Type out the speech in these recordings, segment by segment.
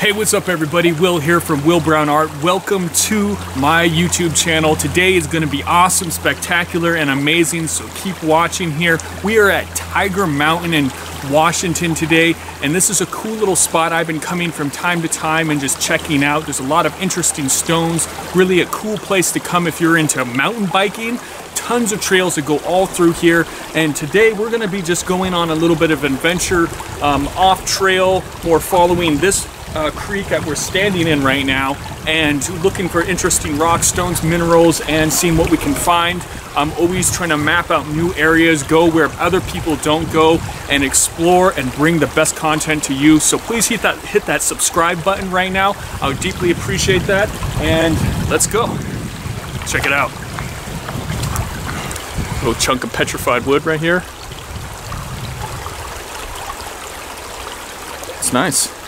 Hey, what's up everybody? Will here from Will Brown Art. Welcome to my YouTube channel. Today is gonna be awesome, spectacular, and amazing, so keep watching here. We are at Tiger Mountain in Washington today, and this is a cool little spot I've been coming from time to time and just checking out. There's a lot of interesting stones, really a cool place to come if you're into mountain biking tons of trails that go all through here and today we're going to be just going on a little bit of adventure um, off trail or following this uh, creek that we're standing in right now and looking for interesting rock, stones, minerals, and seeing what we can find. I'm always trying to map out new areas, go where other people don't go, and explore and bring the best content to you. So please hit that, hit that subscribe button right now. I would deeply appreciate that. And let's go. Check it out. Little chunk of petrified wood right here. It's nice.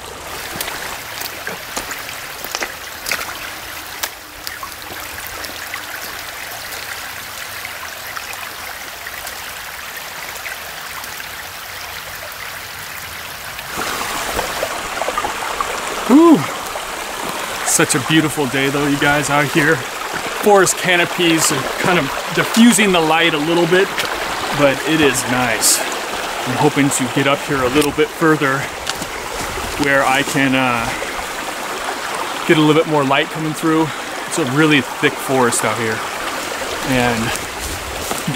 Whew. Such a beautiful day though, you guys out here. Forest canopies are kind of diffusing the light a little bit, but it is nice. I'm hoping to get up here a little bit further where I can uh, get a little bit more light coming through. It's a really thick forest out here. And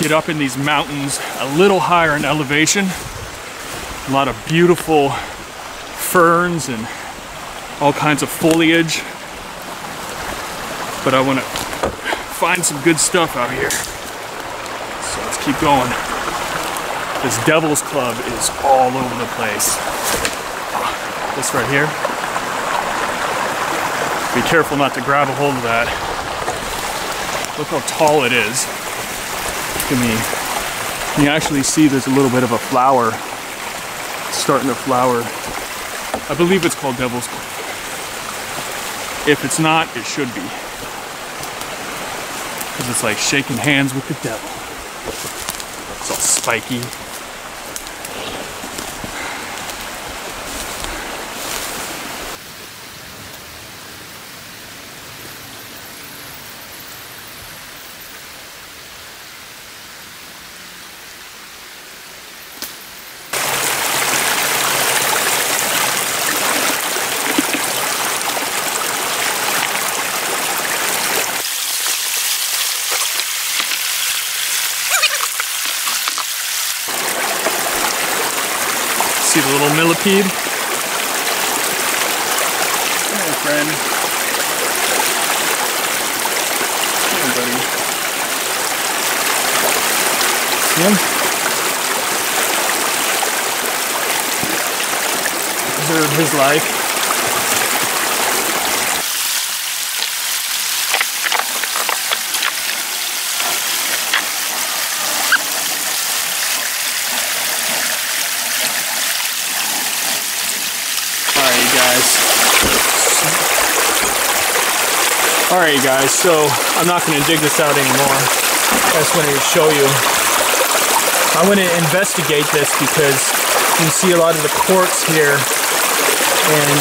get up in these mountains a little higher in elevation. A lot of beautiful ferns and all kinds of foliage. But I want to find some good stuff out here. So let's keep going. This Devil's Club is all over the place. This right here. Be careful not to grab a hold of that. Look how tall it is. Look at me. You actually see there's a little bit of a flower starting to flower. I believe it's called Devil's Club. If it's not, it should be. Because it's like shaking hands with the devil. It's all spiky. See the? Come on, friend. Come on, buddy. See him? Preserve his life. Alright, you guys. Alright, you guys, so I'm not going to dig this out anymore. I just wanted to show you. I want to investigate this because you can see a lot of the quartz here and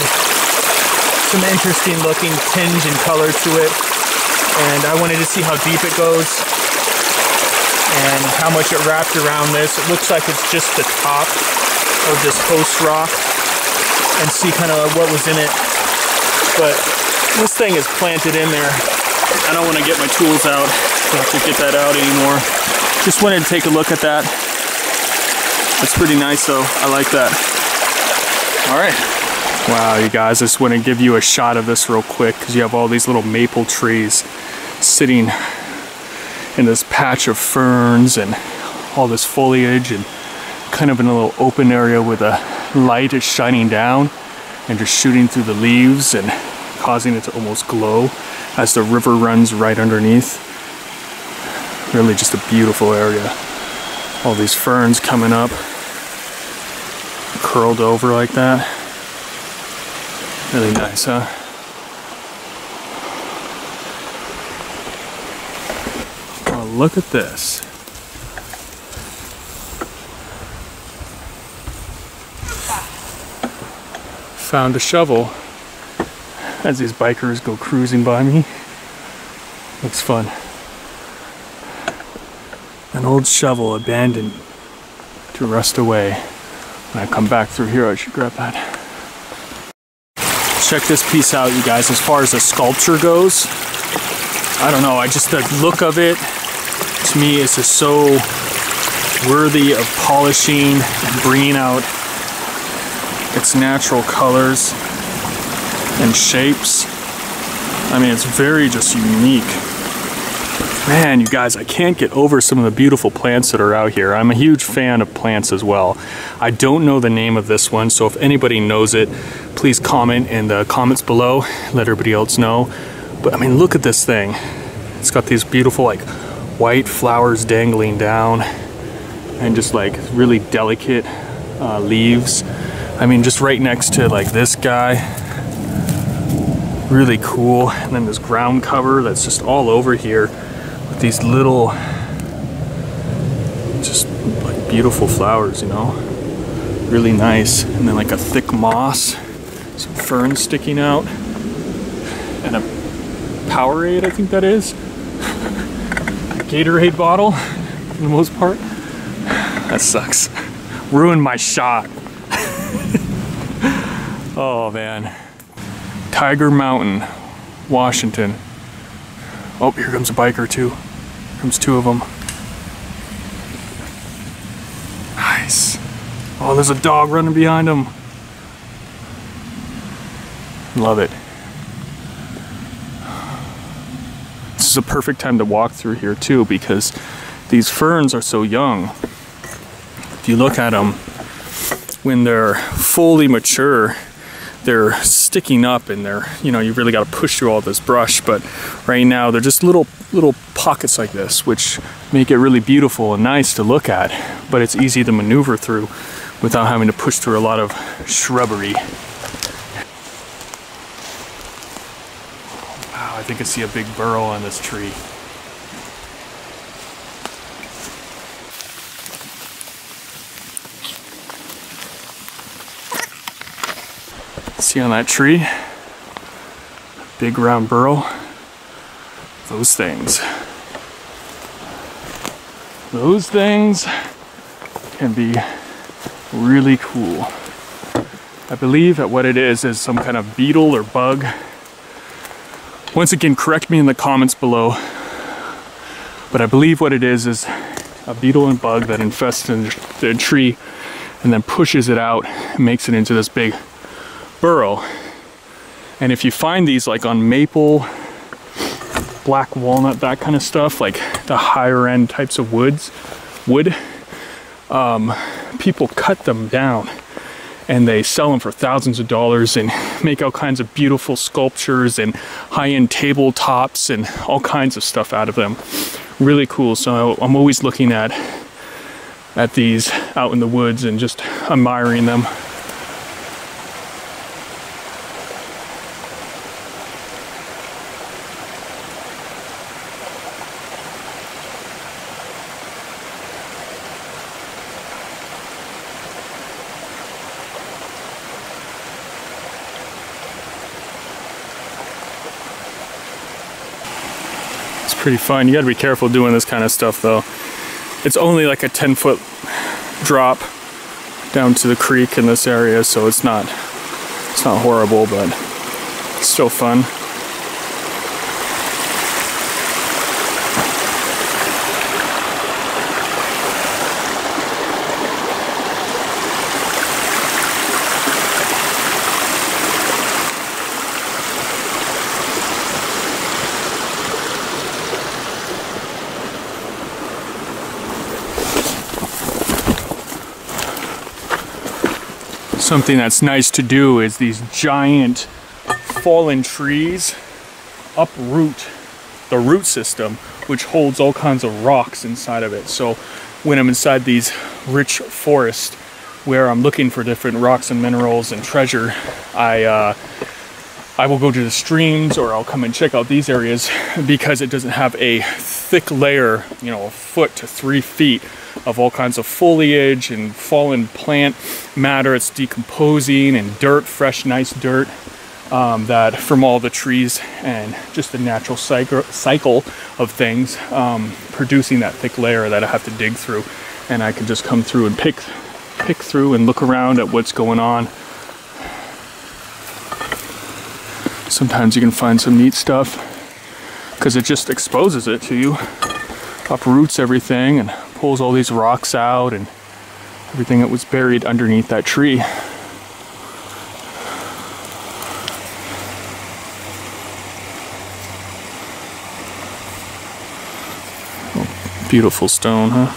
some interesting looking tinge and color to it. And I wanted to see how deep it goes and how much it wrapped around this. It looks like it's just the top of this host rock and see kind of what was in it. But this thing is planted in there. I don't want to get my tools out. Don't have to get that out anymore. Just wanted to take a look at that. That's pretty nice though. I like that. All right. Wow, you guys, I just want to give you a shot of this real quick because you have all these little maple trees sitting in this patch of ferns and all this foliage and kind of in a little open area where the light is shining down and just shooting through the leaves and causing it to almost glow as the river runs right underneath. Really just a beautiful area. All these ferns coming up, curled over like that. Really nice, huh? Oh, look at this. Found a shovel as these bikers go cruising by me. Looks fun. An old shovel abandoned to rust away. When I come back through here, I should grab that. Check this piece out, you guys. As far as the sculpture goes, I don't know. I just the look of it to me is just so worthy of polishing and bringing out its natural colors and shapes. I mean, it's very just unique. Man, you guys, I can't get over some of the beautiful plants that are out here. I'm a huge fan of plants as well. I don't know the name of this one, so if anybody knows it, please comment in the comments below, let everybody else know. But I mean, look at this thing. It's got these beautiful like white flowers dangling down and just like really delicate uh, leaves. I mean, just right next to like this guy. Really cool. And then this ground cover that's just all over here with these little, just like beautiful flowers, you know? Really nice. And then like a thick moss, some ferns sticking out, and a Powerade, I think that is. Gatorade bottle, for the most part. That sucks. Ruined my shot. oh man. Tiger Mountain, Washington. Oh, here comes a biker too. Here comes two of them. Nice. Oh, there's a dog running behind him. Love it. This is a perfect time to walk through here too because these ferns are so young. If you look at them, when they're fully mature, they're sticking up and they're, you know, you really got to push through all this brush. But right now they're just little, little pockets like this, which make it really beautiful and nice to look at. But it's easy to maneuver through without having to push through a lot of shrubbery. Wow, I think I see a big burrow on this tree. See on that tree? Big round burrow. Those things. Those things can be really cool. I believe that what it is is some kind of beetle or bug. Once again, correct me in the comments below. But I believe what it is is a beetle and bug that infests the tree and then pushes it out and makes it into this big burrow. And if you find these like on maple, black walnut, that kind of stuff, like the higher end types of woods, wood, um, people cut them down and they sell them for thousands of dollars and make all kinds of beautiful sculptures and high-end tabletops and all kinds of stuff out of them. Really cool. So I'm always looking at at these out in the woods and just admiring them. Pretty fun. You gotta be careful doing this kind of stuff though. It's only like a 10 foot drop down to the creek in this area, so it's not it's not horrible, but it's still fun. Something that's nice to do is these giant fallen trees uproot the root system which holds all kinds of rocks inside of it. So when I'm inside these rich forests where I'm looking for different rocks and minerals and treasure I uh, I will go to the streams or I'll come and check out these areas because it doesn't have a thick layer you know a foot to three feet of all kinds of foliage and fallen plant matter. It's decomposing and dirt, fresh, nice dirt. um, that from all the trees and just the natural cycle, cycle of things um, producing that thick layer that I have to dig through. And I can just come through and pick, pick through and look around at what's going on. Sometimes you can find some neat stuff because it just exposes it to you, uproots everything and pulls all these rocks out and everything that was buried underneath that tree. Beautiful stone, huh?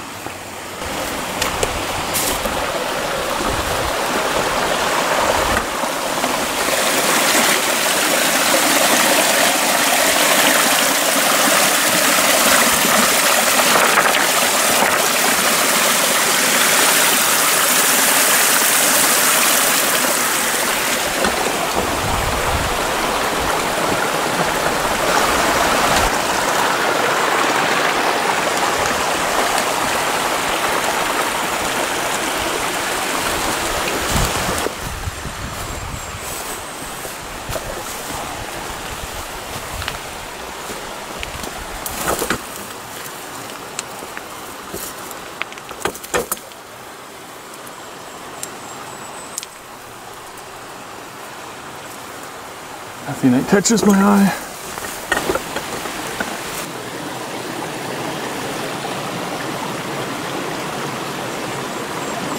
Nothing that catches my eye.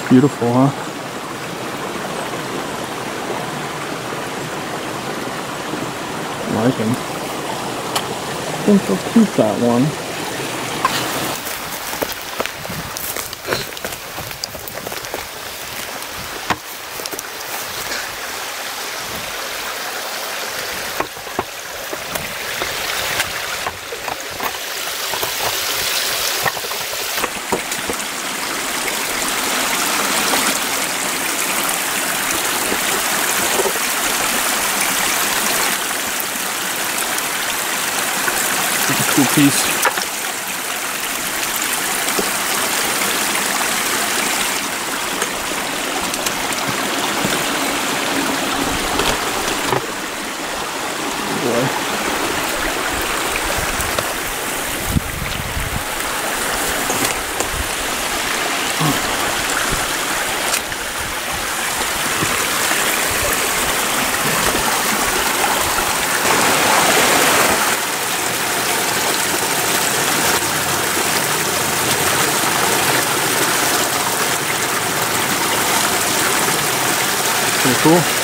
Beautiful, huh? I think I'll keep that one. Piece. Pretty cool.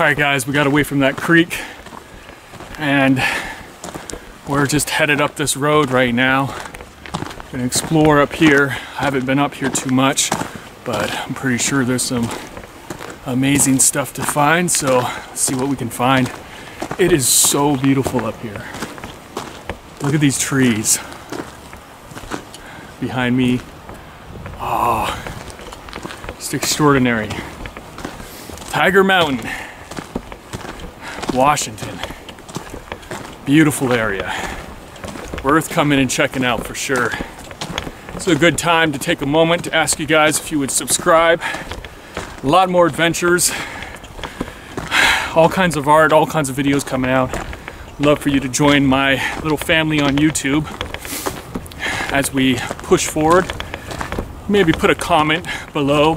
All right, guys, we got away from that creek and we're just headed up this road right now. Gonna explore up here. I haven't been up here too much, but I'm pretty sure there's some amazing stuff to find. So see what we can find. It is so beautiful up here. Look at these trees behind me. Oh, just extraordinary. Tiger Mountain, Washington. Beautiful area. Worth coming and checking out for sure. It's a good time to take a moment to ask you guys if you would subscribe. A lot more adventures all kinds of art, all kinds of videos coming out. Love for you to join my little family on YouTube as we push forward. Maybe put a comment below,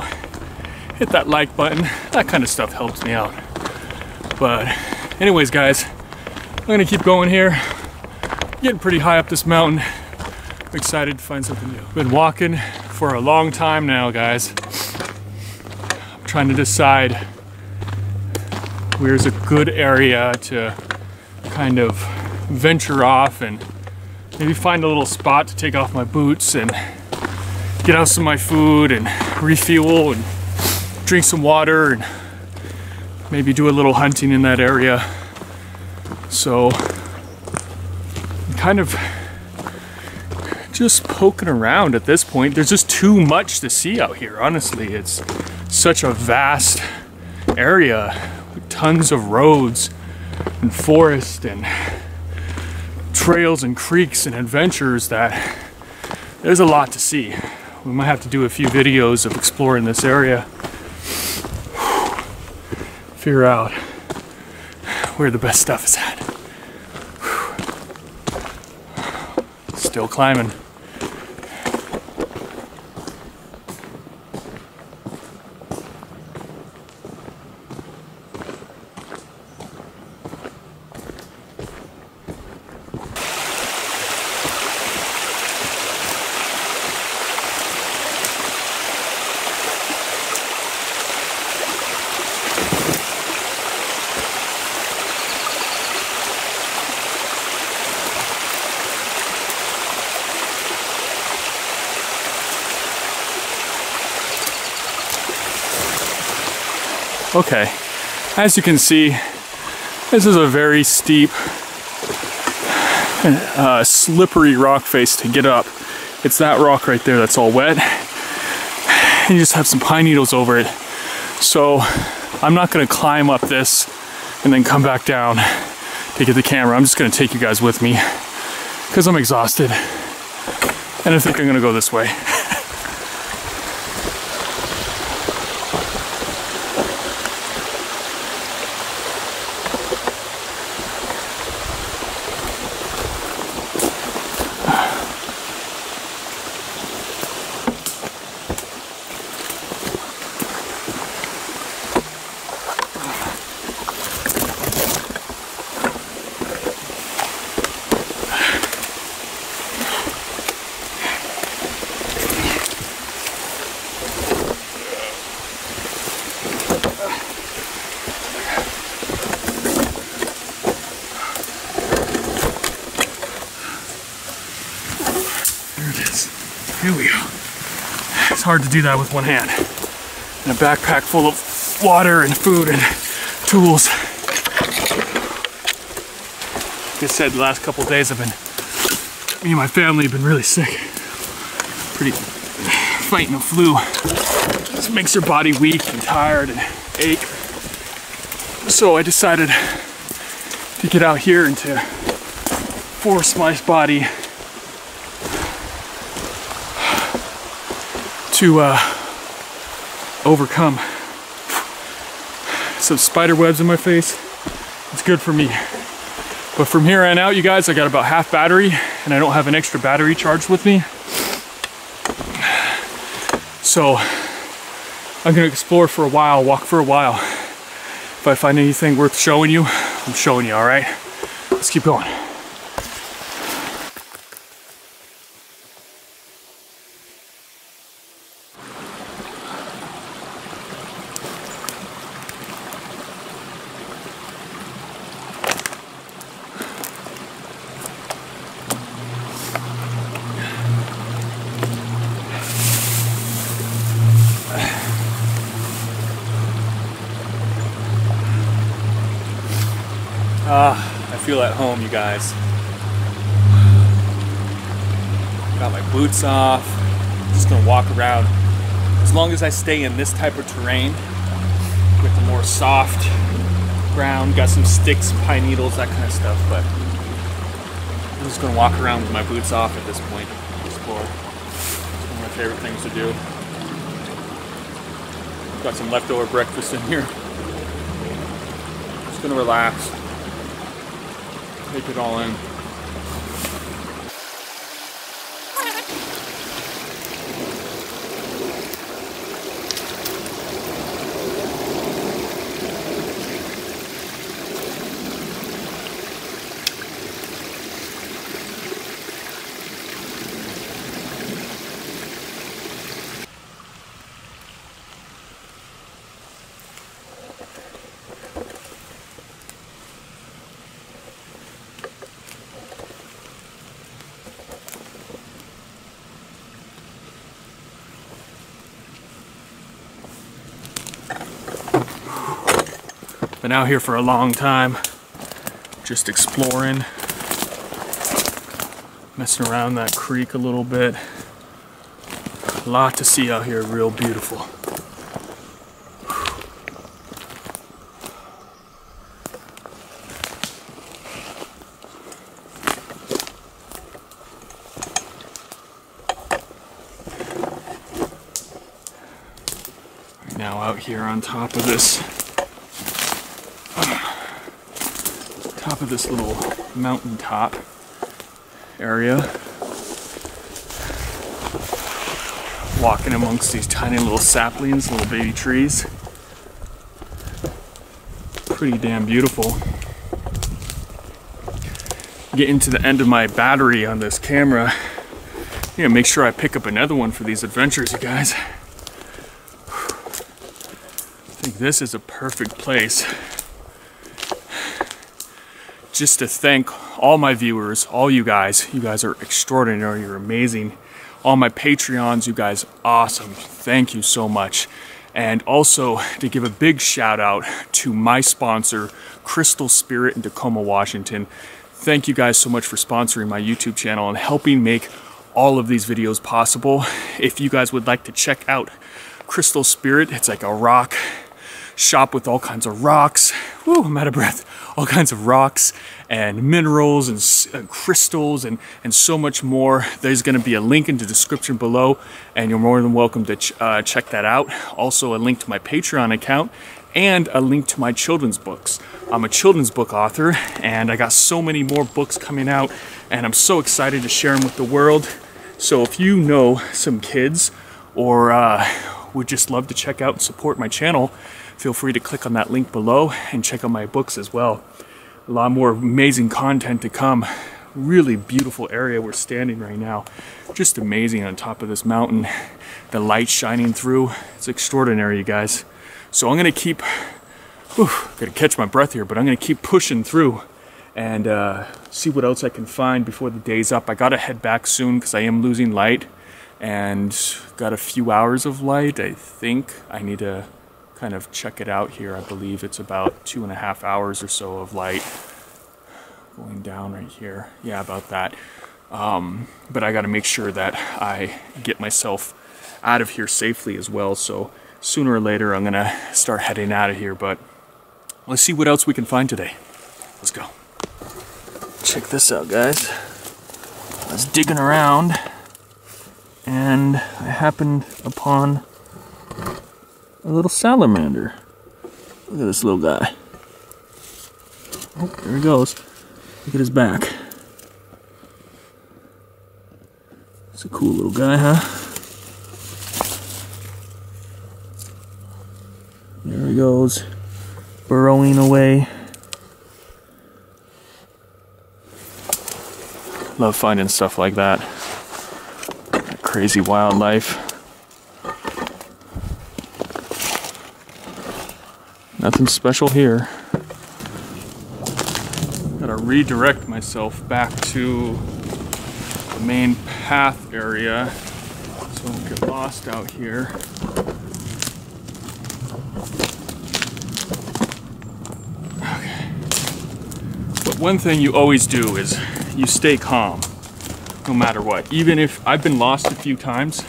hit that like button. That kind of stuff helps me out. But anyways, guys, I'm gonna keep going here. Getting pretty high up this mountain. I'm excited to find something new. Been walking for a long time now, guys. I'm trying to decide where's a good area to kind of venture off and maybe find a little spot to take off my boots and get out some of my food and refuel and drink some water and maybe do a little hunting in that area. So I'm kind of just poking around at this point. There's just too much to see out here, honestly. It's such a vast area tons of roads and forest and trails and creeks and adventures that there's a lot to see. We might have to do a few videos of exploring this area. Figure out where the best stuff is at. Still climbing. Okay, as you can see, this is a very steep, uh, slippery rock face to get up. It's that rock right there that's all wet. And you just have some pine needles over it. So I'm not gonna climb up this and then come back down to get the camera. I'm just gonna take you guys with me because I'm exhausted. And I think I'm gonna go this way. Here we go. It's hard to do that with one hand. And a backpack full of water and food and tools. Like I said, the last couple days I've been, me and my family have been really sick. Pretty, fighting a flu. This makes your body weak and tired and ache. So I decided to get out here and to force my body to uh, overcome some spider webs in my face. It's good for me. But from here on out, you guys, I got about half battery and I don't have an extra battery charged with me. So I'm gonna explore for a while, walk for a while. If I find anything worth showing you, I'm showing you, all right? Let's keep going. Ah, I feel at home, you guys. Got my boots off. Just gonna walk around. As long as I stay in this type of terrain with the more soft ground, got some sticks, pine needles, that kind of stuff, but I'm just gonna walk around with my boots off at this point. Explore. It's one of my favorite things to do. Got some leftover breakfast in here. Just gonna relax take it all in. out here for a long time, just exploring, messing around that creek a little bit. A lot to see out here, real beautiful. now out here on top of this of this little mountaintop area. Walking amongst these tiny little saplings, little baby trees. Pretty damn beautiful. Getting to the end of my battery on this camera. Yeah, make sure I pick up another one for these adventures, you guys. I think this is a perfect place just to thank all my viewers, all you guys. You guys are extraordinary, you're amazing. All my Patreons, you guys awesome. Thank you so much. And also to give a big shout out to my sponsor, Crystal Spirit in Tacoma, Washington. Thank you guys so much for sponsoring my YouTube channel and helping make all of these videos possible. If you guys would like to check out Crystal Spirit, it's like a rock shop with all kinds of rocks. Woo, I'm out of breath. All kinds of rocks and minerals and, and crystals and, and so much more. There's going to be a link in the description below, and you're more than welcome to ch uh, check that out. Also, a link to my Patreon account and a link to my children's books. I'm a children's book author, and I got so many more books coming out, and I'm so excited to share them with the world. So if you know some kids or uh, would just love to check out and support my channel, feel free to click on that link below and check out my books as well. A lot more amazing content to come. Really beautiful area we're standing right now. Just amazing on top of this mountain. The light shining through. It's extraordinary, you guys. So I'm gonna keep, whew, gotta catch my breath here, but I'm gonna keep pushing through and uh, see what else I can find before the day's up. I gotta head back soon because I am losing light and got a few hours of light. I think I need to kind of check it out here. I believe it's about two and a half hours or so of light going down right here. Yeah, about that. Um, but I got to make sure that I get myself out of here safely as well. So sooner or later, I'm going to start heading out of here. But let's see what else we can find today. Let's go. Check this out, guys. I was digging around and I happened upon a little salamander. Look at this little guy. Oh, there he goes. Look at his back. It's a cool little guy, huh? There he goes, burrowing away. Love finding stuff like that. Crazy wildlife. Nothing special here. Gotta redirect myself back to the main path area so I don't get lost out here. Okay. But one thing you always do is you stay calm no matter what. Even if I've been lost a few times,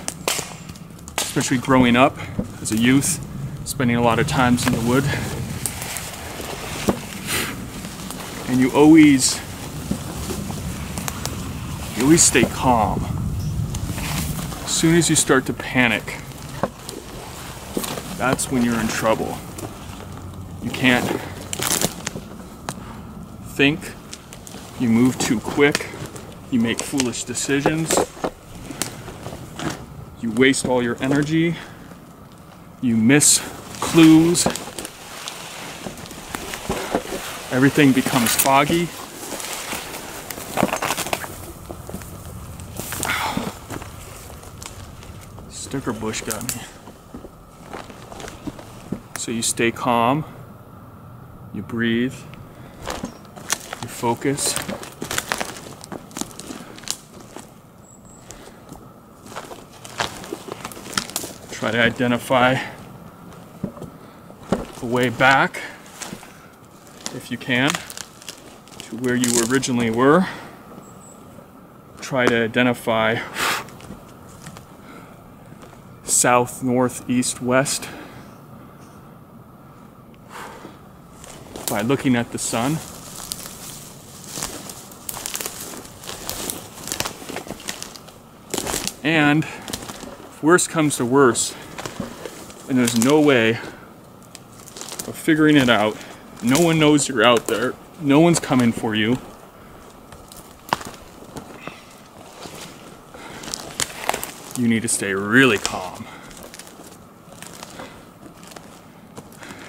especially growing up as a youth, spending a lot of times in the wood. And you always you always stay calm. As soon as you start to panic, that's when you're in trouble. You can't think, you move too quick, you make foolish decisions, you waste all your energy, you miss clues, everything becomes foggy. Sticker bush got me. So you stay calm, you breathe, you focus. Try to identify the way back, if you can, to where you originally were. Try to identify south, north, east, west by looking at the sun. And worst comes to worst, and there's no way of figuring it out. No one knows you're out there. No one's coming for you. You need to stay really calm.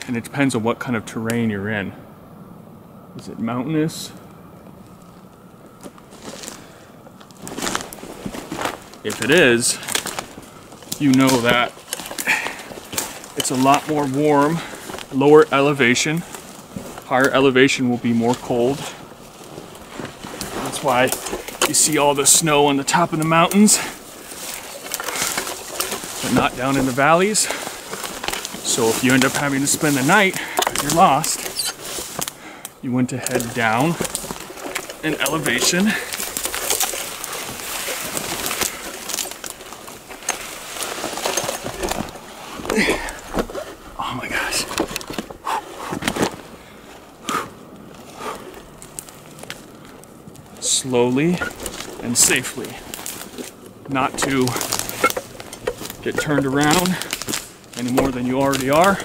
And it depends on what kind of terrain you're in. Is it mountainous? If it is, you know that it's a lot more warm, lower elevation. Higher elevation will be more cold. That's why you see all the snow on the top of the mountains, but not down in the valleys. So if you end up having to spend the night, you're lost, you want to head down in elevation Slowly and safely. Not to get turned around any more than you already are.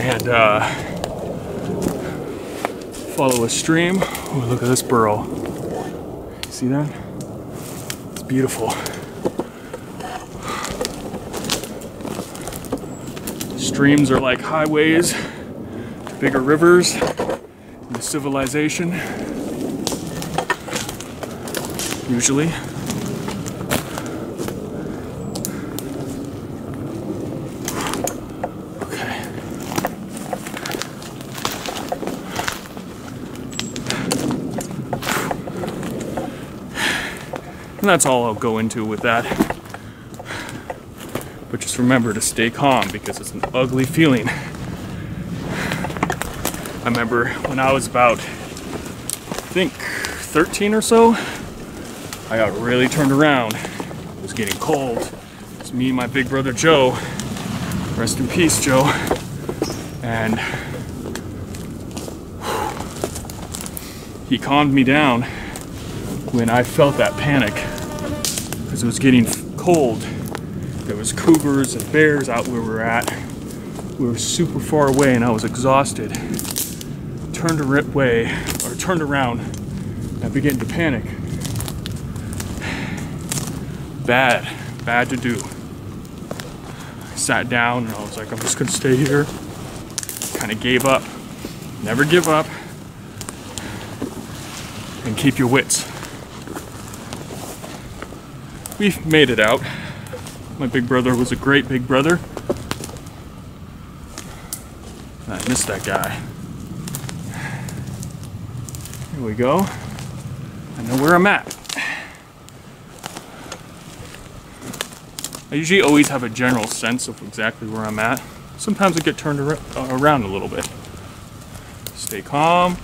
And uh, follow a stream. Look at this burrow. See that? It's beautiful. Streams are like highways, bigger rivers, in civilization. Usually. And that's all I'll go into with that. But just remember to stay calm because it's an ugly feeling. I remember when I was about, I think 13 or so, I got really turned around. It was getting cold. It's me and my big brother Joe. Rest in peace, Joe. And he calmed me down when I felt that panic because it was getting cold. There was cougars and bears out where we were at. We were super far away and I was exhausted. Turned away, or turned around and began to panic. Bad, bad to do. I sat down and I was like, I'm just gonna stay here. Kind of gave up. Never give up. And keep your wits We've made it out. My big brother was a great big brother. I missed that guy. Here we go. I know where I'm at. I usually always have a general sense of exactly where I'm at. Sometimes I get turned uh, around a little bit. Stay calm.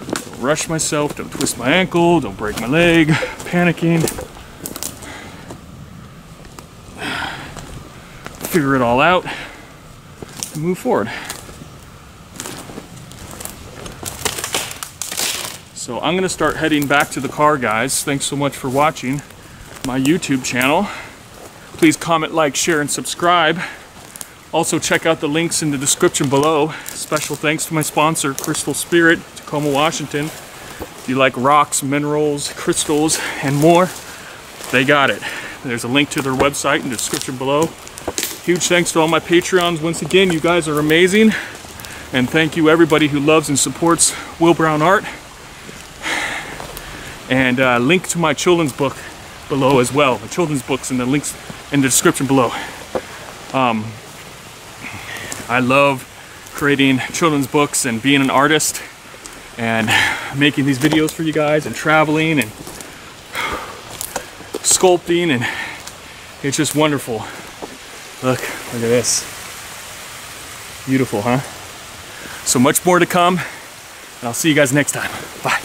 Don't rush myself. Don't twist my ankle. Don't break my leg. Panicking. Figure it all out and move forward. So I'm gonna start heading back to the car, guys. Thanks so much for watching my YouTube channel. Please comment, like, share, and subscribe. Also check out the links in the description below. Special thanks to my sponsor, Crystal Spirit, Tacoma, Washington. If you like rocks, minerals, crystals, and more, they got it. There's a link to their website in the description below. Huge thanks to all my Patreons. Once again, you guys are amazing. And thank you everybody who loves and supports Will Brown Art. And uh, link to my children's book below as well. My children's books and the links in the description below. Um, I love creating children's books and being an artist and making these videos for you guys and traveling and sculpting and it's just wonderful. Look, look at this. Beautiful, huh? So much more to come, and I'll see you guys next time. Bye.